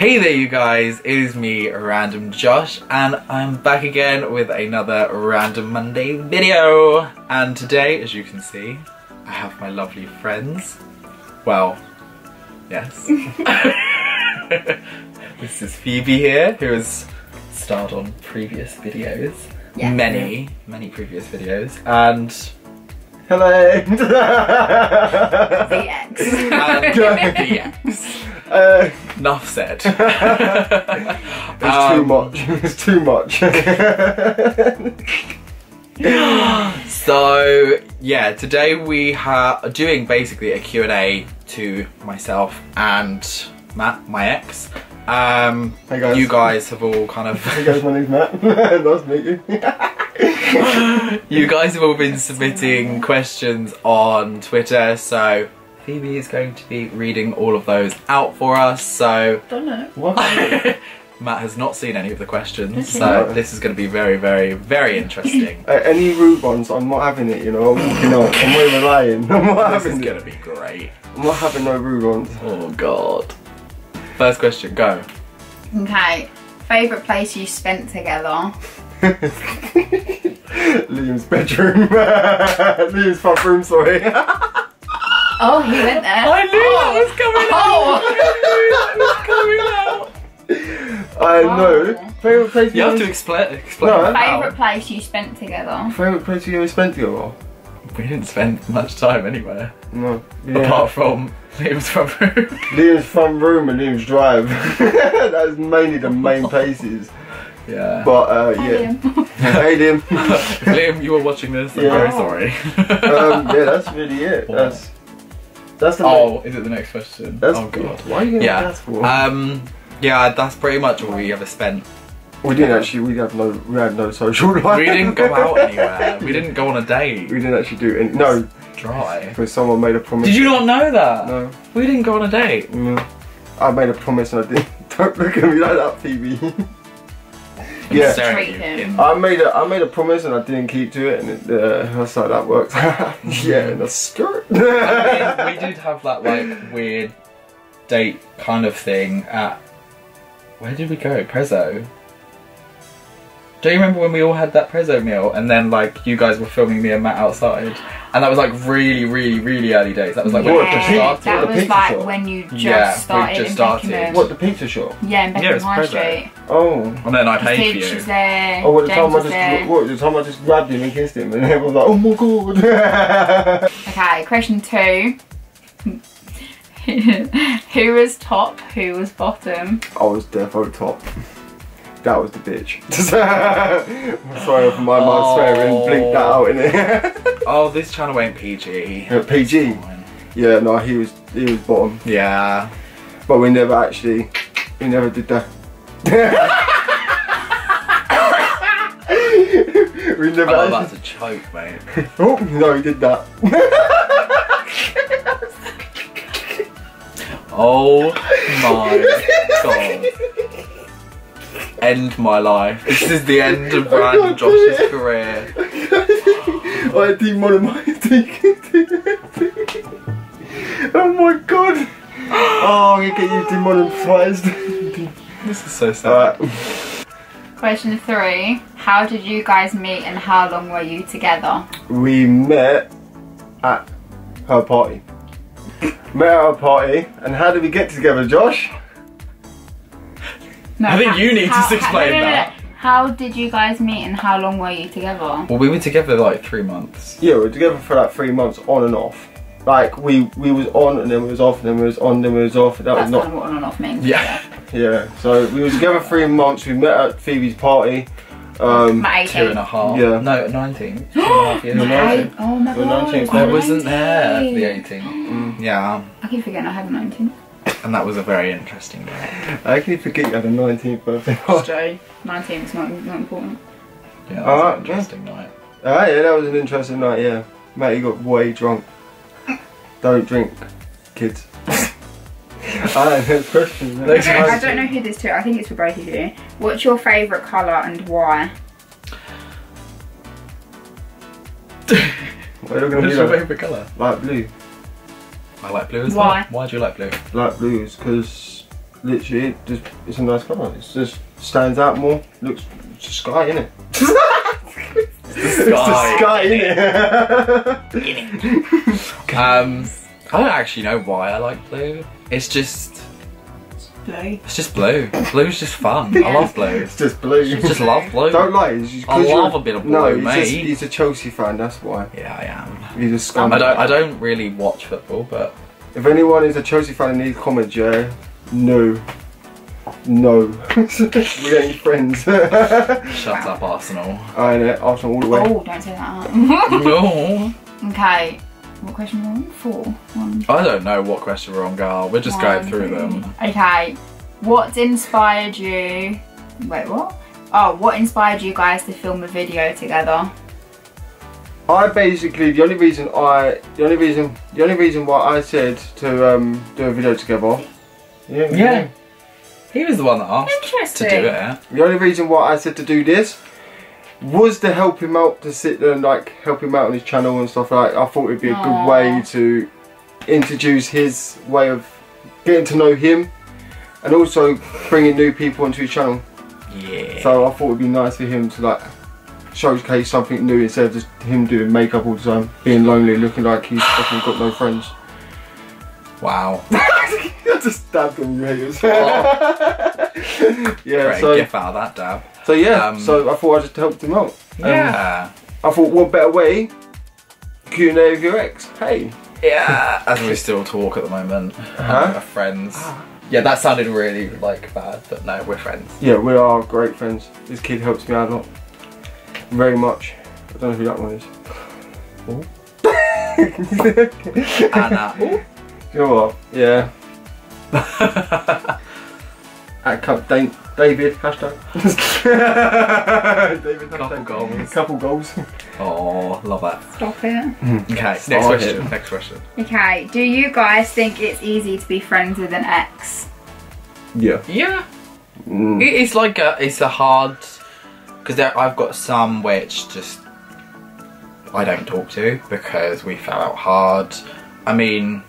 Hey there you guys, it is me, Random Josh, and I'm back again with another Random Monday video. And today, as you can see, I have my lovely friends. Well, yes. this is Phoebe here, who has starred on previous videos. Yeah. Many, many previous videos. And Hello. The X. and yes. uh, Enough said. it's Um, too much. It's too much. So yeah, today we are doing basically a Q&A to myself and Matt, my ex. Um, Hey guys. You guys have all kind of... hey guys, my name's Matt. nice to meet you. you guys have all been submitting questions on Twitter. So Phoebe is going to be reading all of those out for us. So Don't know. what? Matt has not seen any of the questions, Okay. so this is going to be very, very, very interesting. Uh, any rude ones, I'm not having it. You know, I'm walking out. I'm way lying. I'm not this is going to be great. I'm not having no rude ones. Oh god. First question, go. Okay. Favourite place you spent together? Liam's bedroom. Liam's front room. Sorry. Oh, he went there. I knew that was coming Oh. out. I knew that was coming out. I Oh. know. Favorite place. You have to explain. explain No. how. Favourite place you spent together? Favorite place you ever spent together? We didn't spend much time anywhere, No. apart from Liam's front room. Liam's front room and Liam's drive. That's mainly the main places. yeah. But uh, yeah. Liam. hey Liam. Liam, you were watching this. I'm Yeah. very sorry. um, yeah, that's really it. What? That's that's the oh, is it the next question? That's oh god. Why are you gonna Yeah. ask for? Um. Yeah, that's pretty much all we ever spent. we didn't actually. We had no. We had no social life. We didn't go out anywhere. We didn't go on a date. We didn't actually do any. No, Dry. because someone made a promise. Did you not know that? No. We didn't go on a date. no. I made a promise and I didn't. Don't look at me like that, Phoebe. I'm Yeah. staring at you him. I made a I made a promise and I didn't keep to it, and it, uh, that's how that works. yeah, and that's skirt. I mean, we did have that like weird date kind of thing at where did we go? Prezzo. Do you remember when we all had that Prezzo meal and then like you guys were filming me and Matt outside? And that was like really, really, really early days. That was like when What, it the just pizza- started. that the was pizza like shop? when you just Yeah, we started just started. Beckenham. what the pizza shop? Yeah, in Yeah, High Prezzo. Street. Oh. And then I paid for you. there. Oh, what the James time I was just there. what the time I just grabbed him and kissed him and everyone was like, oh my god. Okay, question two. who was top? Who was bottom? I was defo top. That was the bitch. I'm Sorry for my Oh. mind swearing, blinked that out in it. Oh, this channel ain't PG. Yeah, PG. Yeah, no, he was he was bottom, Yeah. but we never actually, we never did that. we never. About actually, to choke, mate. oh no, he did that. Oh my god. End my life. This is the end of I Random Josh's career. I demonetized it. Oh my god. Oh, I'm gonna get you demonetized. This is so sad. Alright. Question three. How did you guys meet and how long were you together? We met at her party. met at her party, and how did we get together, Josh? No, I think how- you need to explain no, no, no, no. that. How did you guys meet and how long were you together? Well, we were together like three months. Yeah, we were together for like three months, on and off. Like we we was on and then we was off, and then we was on, and then we was off. That That's was not kind of what on and off means. Yeah. yeah. So we was together three months. We met at Phoebe's party. Um, My Two and a 18th. half. Yeah. No, 19. Two and a half years. No, ago. no. Eight- Oh my You're god. 19, I wasn't there for the 19. 18th. Yeah. I keep forgetting I have 19. And that was a very interesting day. I actually forget you had a 19th birthday. It's true. 19 is not, not important. Yeah, that was Alright, an interesting night. Ah, yeah, that was an interesting night. Yeah, Matty got way drunk. Don't drink, kids. Alright, next question. I don't, I question. don't know who this to. I think it's for both of you. What's your favourite colour and why? What are you gonna What's be your like, favourite colour? light blue? I like blue as Why? well. Why do you like blue? Light blue is because literally, it just it's a nice colour. It just stands out more. Looks it's the sky, innit? It's the sky, innit? Um, I don't actually know why I like blue. It's just, Blue. it's just blue. Blue's just fun. I love blue. it's just blue. Just love blue. Don't lie. It's just 'cause I you're- love a bit of No, blue, he's, just, he's a Chelsea fan. That's why. Yeah, I am. He's a scum. I don't. I don't really watch football, but If anyone is a Chelsea fan and needs comments, yeah, no. No. we ain't friends. shut up, Arsenal. I know, Arsenal all the way. Oh, don't say that. no. okay. What question are we on? Four. One. I don't know what question we're on, girl. We're just going through two. them. Okay. What inspired you? Wait, what? Oh, what inspired you guys to film a video together? I basically the only reason I the only reason the only reason why I said to um, do a video together. Yeah. Yeah. He was the one that asked to do it. The only reason why I said to do this was to help him out to sit there and like help him out on his channel and stuff like. I thought it'd be a Aw. good way to introduce his way of getting to know him, and also bringing new people onto his channel. Yeah. So I thought it'd be nice for him to like showcase something new instead of just him doing makeup all the time, being lonely, looking like he's fucking got no friends. wow. I just stabbed him, you haters. Oh. yeah. Great So gif out of that, Dab. So yeah. Um, so I thought I just helped him out. Um, Yeah. I thought what better way? Q and A with your ex. Hey. yeah. As we still talk at the moment. Huh? We're friends. Yeah, that sounded really like bad, but no, we're friends. Yeah, we are great friends. This kid helps me out a lot. Very much. I don't know who that one is. Anna. You know what? Yeah. At cup Da- David hashtag. David Couple hashtag. goals. Couple goals. oh, love that. Stop it. Okay, next Start question. it. Next question. Okay. Do you guys think it's easy to be friends with an ex? Yeah. Yeah. Mm. It's like a, it's a hard because I've got some which just I don't talk to because we fell out hard. I mean,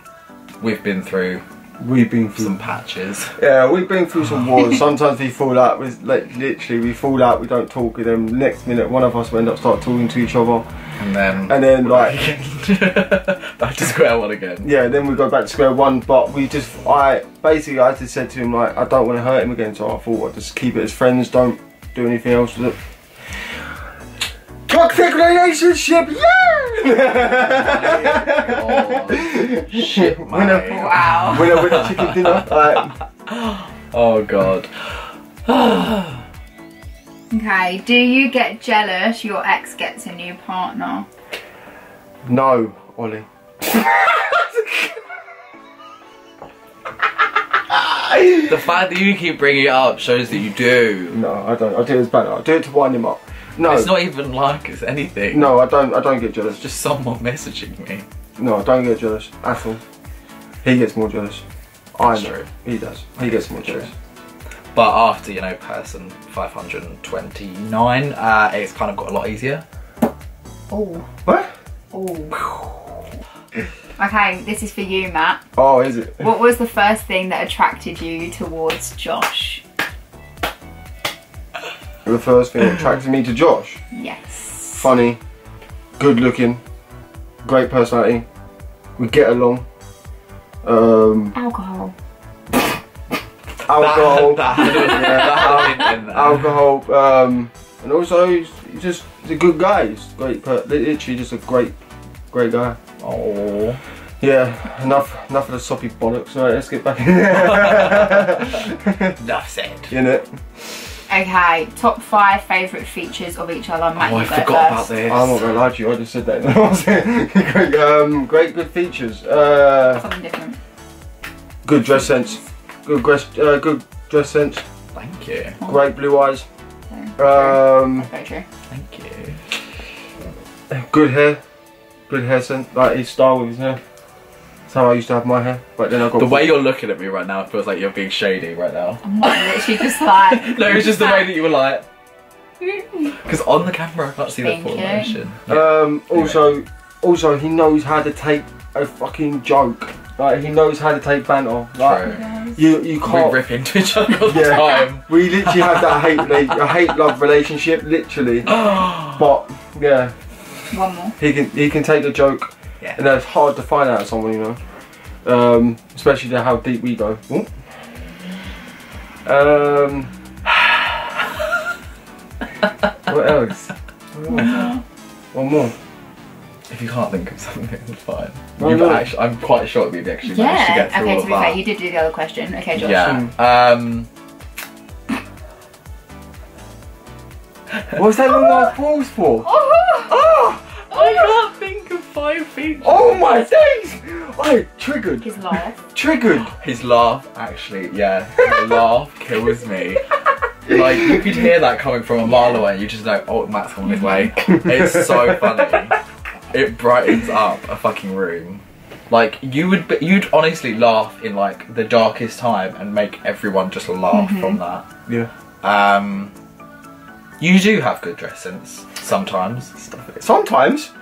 we've been through We've been through some patches. Yeah, we've been through some wars. Sometimes we fall out with, like, literally, we fall out, we don't talk with them. Next minute, one of us will end up start talking to each other. And then, And then, like, back to square one again. yeah, then we go back to square one. But we just, I, basically, I just said to him, like, I don't want to hurt him again. So I thought I'd just keep it as friends, don't do anything else with it. Toxic relationship, yeah! Oh, shit, Winner. mate. Wow. Winner, winner, chicken dinner. Like, Oh god. Okay. Do you get jealous your ex gets a new partner? no, Ollie. The fact that you keep bringing it up shows that you do. No, I don't. I do it as banter. I do it to wind him up. No, It's not even like it's anything. no, I don't. I don't get jealous. It's just someone messaging me. No, I don't get jealous at all. He gets more jealous. I That's know. true. He does. He gets more jealous. But after, you know, person 529, uh, it's kind of got a lot easier. Oh. What? Oh. Okay, this is for you, Matt. Oh, is it? What was the first thing that attracted you towards Josh? The first thing that attracted me to Josh. Yes. Funny, good looking, great personality. We get along. Um, Alcohol. alcohol. That, that, alcohol, um, and also he's he's just he's a good guy. He's great, per- literally just a great, great guy. Oh. Yeah, enough enough of the soppy bollocks. All right, let's get back in. Enough said. in it. Okay, top five favourite features of each other. Matt, Oh, I you go forgot about first. this. I'm not gonna lie to you. I just said that. great, um, great, good features. Uh, Something different. good dress sense. Good dress, uh, good dress sense. Thank you. Great blue eyes. So, Um, Very true. Thank you. good hair. Good hair sense. Like his style with his hair. That's how I used to have my hair. But then I got The way you're looking at me right now feels like you're being shady right now. I'm not literally just like. No, it's just the way that you were like. Because on the camera, I can't see the Thank full you. emotion. Um, also, also he knows how to take a fucking joke. Like he knows how to take banter. Like True. You you can't. rip into each other all the Yeah. time. We literally have that hate a hate love relationship, literally. But yeah, One more. he can he can take a joke, Yeah. and that's hard to find out of someone, you know. Um, especially to how deep we go. Ooh. Um, what else? One more. If you can't think of something, it's fine. No, You've no. actually, I'm quite sure we've actually managed to Yeah. get through Okay. all To of be fair, that. you did do the other question. Okay, Josh. Yeah. Um, What's that long ass pause for? Five features. Oh my days! I triggered, his laugh. triggered. His laugh, actually, yeah, his laugh kills me. Like you could hear that coming from a mile away. You just know, oh, Matt's on his way. It's so funny. It brightens up a fucking room. Like you would, be, you'd honestly laugh in like the darkest time and make everyone just laugh from that. Yeah. Um, you do have good dress sense sometimes. Stop it. Sometimes.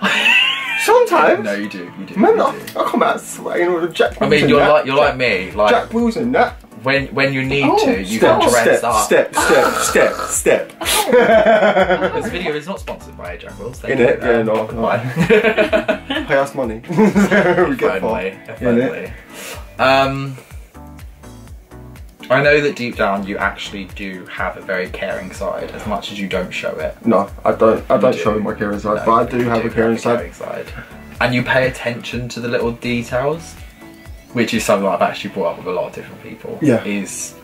Sometimes. No, you do. You do. Man, you I, do. I come out swaying all the Jack I mean, you're that. like you're like me. Like Jack Wilson, that. when when you need Oh, to, you step, can dress step, up. step, step, step, step. This video is not sponsored by Jack Wills. In it? Yeah, no, no. Pay us money. we get far. Finally, In finally. Um, I know that deep down you actually do have a very caring side, as much as you don't show it. No, I don't. I don't You show my caring side, No, but I do have a caring side. side. And you pay attention to the little details, which is something I've actually brought up with a lot of different people. Yeah. Is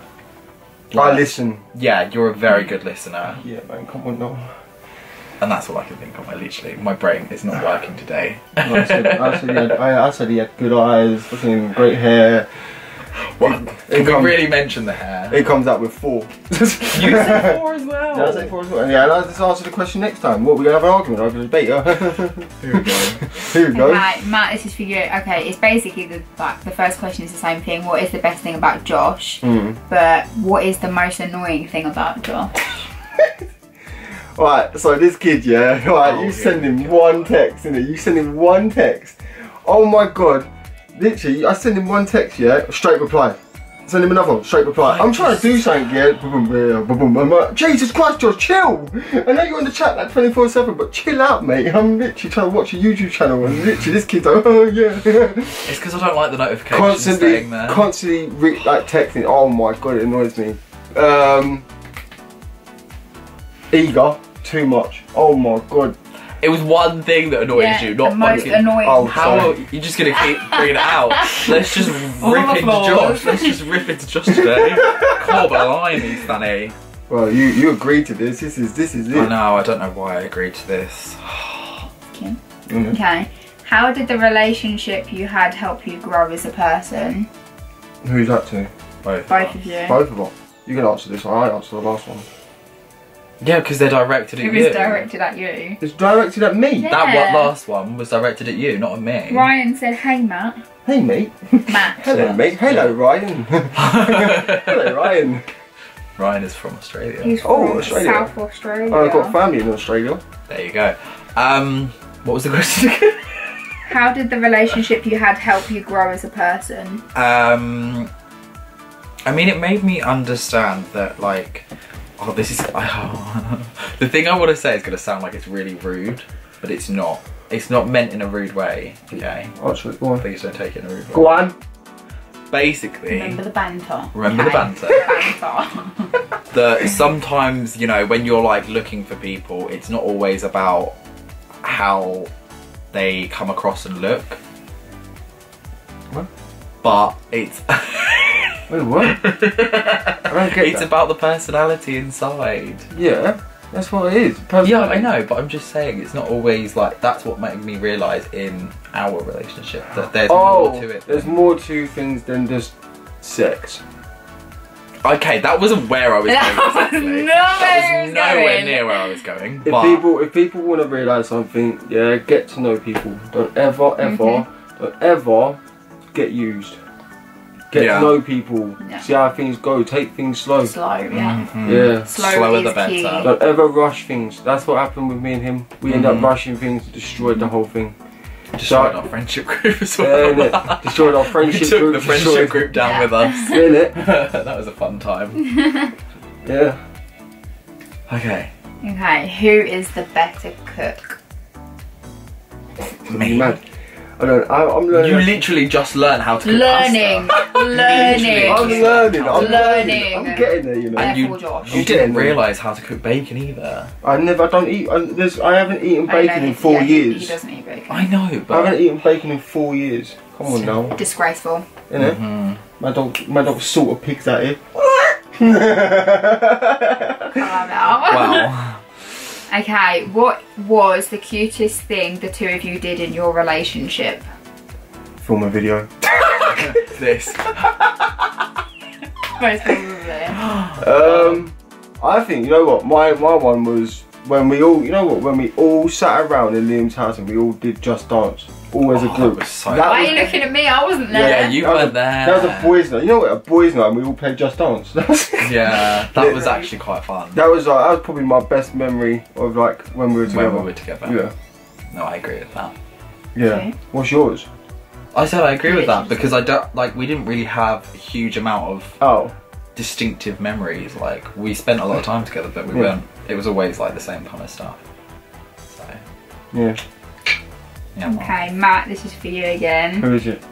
I listen. yeah, you're a very good listener, Yeah, man, come on now. and that's all I can think of. I literally, my brain is not working today. I said, I said, he had, I, I said he had good eyes, fucking great hair. Well, It can we comes- really mention the hair? It comes out with four. you said four as well. Yeah, I say four as well. Yeah, and I'll just answer the question next time. What, we're going to have an argument over the debate? Here we go. Here we go. Okay, Matt, this is for you. Okay, it's basically the like the first question is the same thing. What is the best thing about Josh? Mm. But what is the most annoying thing about Josh? Alright, so this kid, yeah, alright, Oh, you here send him go. one text, innit? You send him one text. Oh my god. Literally, I send him one text, yeah, straight reply. Send him another one, straight reply. I'm trying to do something, yeah, boom, boom, boom, boom. I'm like, Jesus Christ, Josh, chill! I know you're on the chat like 24 7, but chill out, mate. I'm literally trying to watch a YouTube channel, and literally, this kid's like, oh yeah. It's because I don't like the notifications constantly, staying there. constantly re- like texting. Oh my god, it annoys me. Um, eager, too much. Oh my god. It was one thing that annoys yeah, you, not the most fucking. annoying. Oh, How Sorry. are you're just gonna keep bringing it out? Let's just rip the into flaws. Josh. Let's just rip into Josh today. Corbelini, Stanny. Well, you you agreed to this. This is this is it. I know. I don't know why I agreed to this. Okay. Mhm. okay. How did the relationship you had help you grow as a person? Who's that to? Both. Both of you. Both of them. You can answer this one. I answer the last one. Yeah, because they're directed at Who you. was directed at you? It's directed at me. Yeah. That what last one was directed at you, not at me. Ryan said, "Hey Matt." Hey mate. Matt. Hello mate. Hello Ryan. Hello Ryan. Ryan is from Australia. He's from Oh, from Australia. South Australia. I've got family in Australia. There you go. Um, what was the question again? How did the relationship you had help you grow as a person? Um, I mean, it made me understand that, like, oh, this is. Oh. the thing I want to say is going to sound like it's really rude, but it's not. It's not meant in a rude way, okay? Oh, Actually, go on. Please don't take it in a rude way. Go on. Basically, Remember the banter. Remember the banter. banter. that sometimes, you know, when you're like looking for people, it's not always about how they come across and look. What? But it's Wait, what? I don't get it's that. about the personality inside. Yeah, that's what it is. Yeah, I know, but I'm just saying it's not always like that's what made me realise in our relationship that there's Oh, more to it. there's more to things than just sex. Okay, that wasn't where I was That going. was exactly. nowhere that was was nowhere going. near where I was going. If but people, if people want to realize something, yeah, get to know people. Don't ever, ever, Mm-hmm. don't ever get used. Get Yeah. to know people. Yeah. See how things go. Take things slow. Slow, yeah. Mhm. Yeah. Slow Slower is the better. key. Don't ever rush things. That's what happened with me and him. We end Mhm. up rushing things, destroyed the whole thing. Destroyed So- our friendship group as Yeah, well. innit? Destroyed our friendship we took group. the friendship destroyed- group down with us. Innit? that was a fun time. Yeah. Okay. Okay, who is the better cook? Me. Man. I don't. I, I'm learning. You literally just learn how to cook Learning, pasta. learning. I'm learning. I'm learning. Learning. I'm getting there. You know. And you, Josh. you didn't realise how to cook bacon either. I never. I don't eat. I, I haven't eaten bacon in four yeah, years. He doesn't eat bacon. I know, I haven't eaten bacon in four years. Come on now, Disgraceful. innit? Mhm. My dog, my dog sort of pigs at it. Calm out. wow. Okay, what was the cutest thing the two of you did in your relationship? Film a video. this. Most probably. Um, I think you know what my my one was when we all you know what when we all sat around in Liam's house and we all did Just Dance all as a Oh, that group. was so That Why was- are you looking at me? I wasn't there. Yeah, you weren't there. That was a boys' night. You know what? A boys' night, and we all played Just Dance. Yeah, that was actually quite fun. that was like that was probably my best memory of like when we were together. when we were together. Yeah, No, I agree with that. yeah. Okay. What's yours? I said I agree with that because I don't like we didn't really have a huge amount of Oh, distinctive memories. Like we spent a lot of time together, but we Yeah. weren't. It was always like the same kind of stuff. So yeah. Yeah. well, Okay, Matt, this is for you again. Who is it?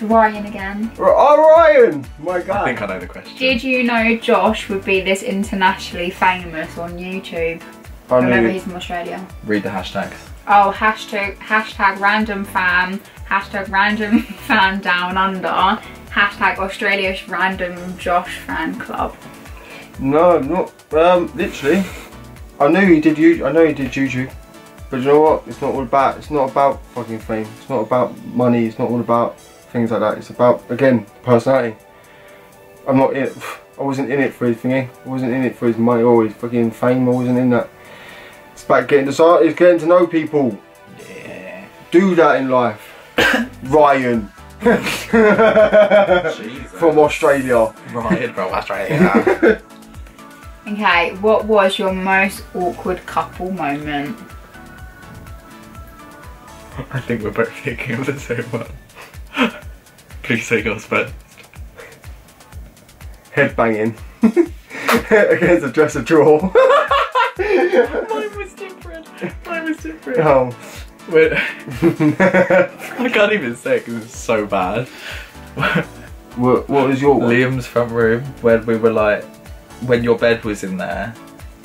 Ryan again. Oh, Ryan! My God. I think I know the question. Did you know Josh would be this internationally famous on YouTube? I Remember knew. he's from Australia. Read the hashtags. Oh, hashtag hashtag random fan, hashtag random fan down under, hashtag Australia's random Josh fan club. No, not um. Literally, I knew he did. You. I know he did YouTube. But you know what? It's not all about. It's not about fucking fame. It's not about money. It's not all about things like that. It's about again personality. I'm not in. It, I wasn't in it for his thingy. I wasn't in it for his money or his fucking fame. I wasn't in that. It's about getting to start. It's getting to know people. Yeah. Do that in life. Ryan. From Australia. Ryan from Australia. Okay, what was your most awkward couple moment? I think we're both thinking of the same one. Please say yours first. Headbanging. Against a dresser drawer. Mine was different. Mine was different. oh. Wait, I can't even say it because it's so bad. what, what was your one? Liam's front room when we were like, when your bed was in there,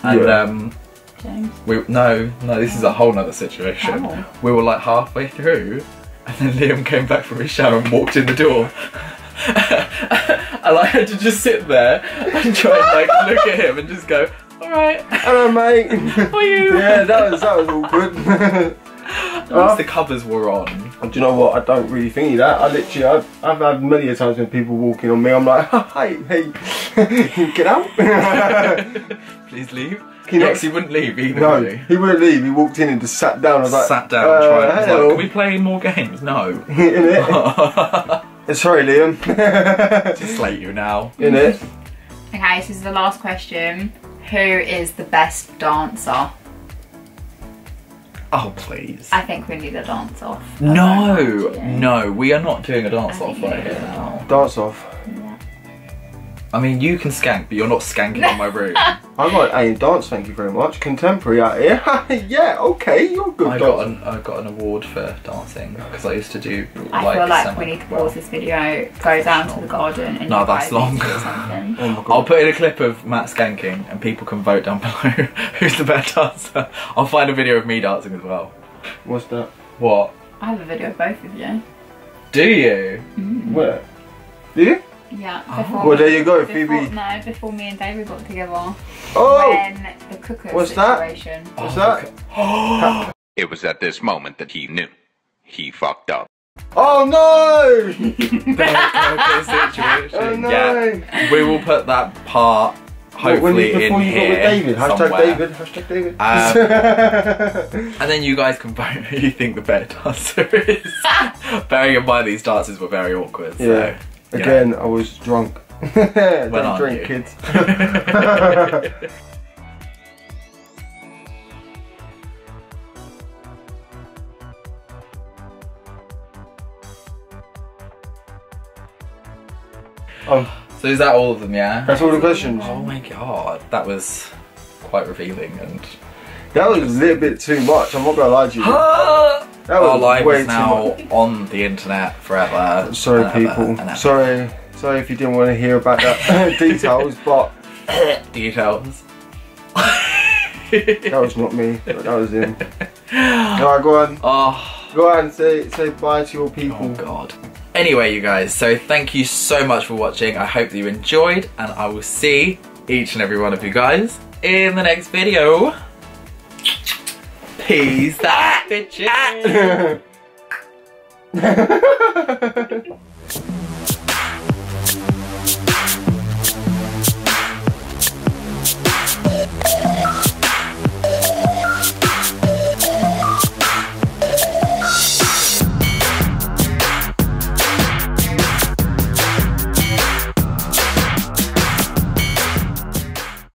and Yeah. um, James? we no, no, this is a whole nother situation. Oh. We were like halfway through, and then Liam came back from his shower and walked in the door. and I had to just sit there and try and like look at him and just go, all right, Hello, mate. how are you? yeah, that was that was all good. Once the covers were on, Do you know what? I don't really think of that. I literally, I've, I've had many a times when people walking on me, I'm like, hey, hey, get out. please leave. Can you yeah, he wouldn't leave either. no, would he? he wouldn't leave. He walked in and just sat down. I was like, Sat down, uh, tried. Was hello. like, Can we play more games? No. in it. Sorry, Liam. Just slate you now. in it. Okay, this is the last question. Who is the best dancer? Oh please. I think we need a dance off. No, no, we are not doing a dance off right here now. Dance off. Yeah. I mean, you can skank, but you're not skanking in my room. I got a dance. Thank you very much. Contemporary out here. yeah. Okay, you're a good. I got an I got an award for dancing because I used to do. I like, feel like we need to well, pause this video, go down to the garden, and No, that's long. to do something. Oh. I'll put in a clip of Matt skanking, and people can vote down below who's the better dancer. I'll find a video of me dancing as well. What's that? What? I have a video of both of you. Do you? Mm. Where? Do you? Yeah. Oh. Before Well, there you go, before, Phoebe. No, before me and David got together. Oh. When the cooker What's that? What's Oh, that? okay. It was at this moment that he knew. He fucked up. Oh no! Okay, situation. Oh, no. Yeah, we will put that part What, when hopefully you, before in you got here with David. Hashtag somewhere. David. Hashtag David. Um, And then you guys can vote who you think the better dancer is. Bearing in mind these dances were very awkward. Yeah. you Again, yeah. I was drunk. Don't drink, kids. Oh, so is that all of them, yeah? That's all the questions. Oh my god, that was quite revealing and that was a little bit too much. I'm not gonna lie to you. That was life way is too now much. on the internet forever. Sorry, and ever people. and ever. Sorry, sorry if you didn't want to hear about that details, but Details. that was not me. But that was him. Alright, go on. Oh, Go on. Say say bye to your people. oh god. Anyway, you guys, so thank you so much for watching. I hope that you enjoyed, and I will see each and every one of you guys in the next video. Peace out, ah, bitches. Ah.